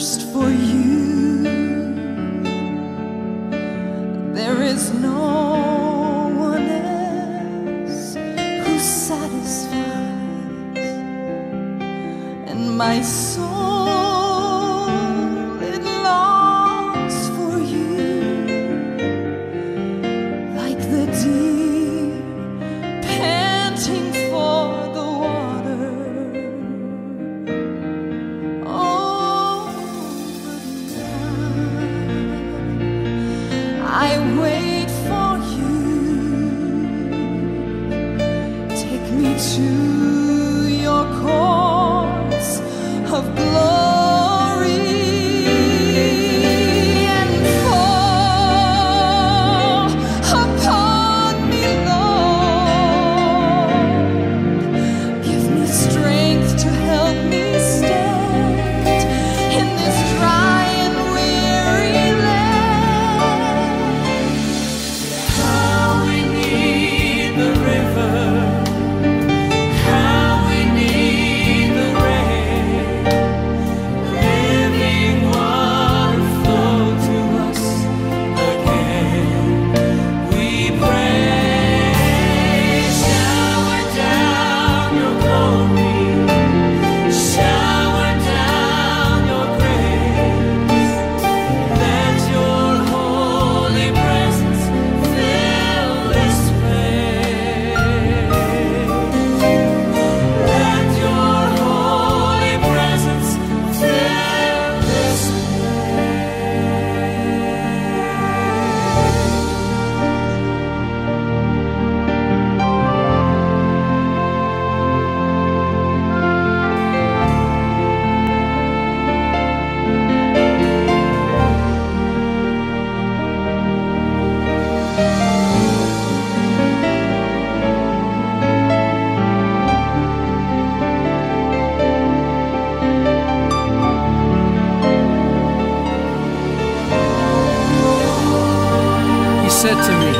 thirst for you. There is no one else who satisfies, and my soul to said to me,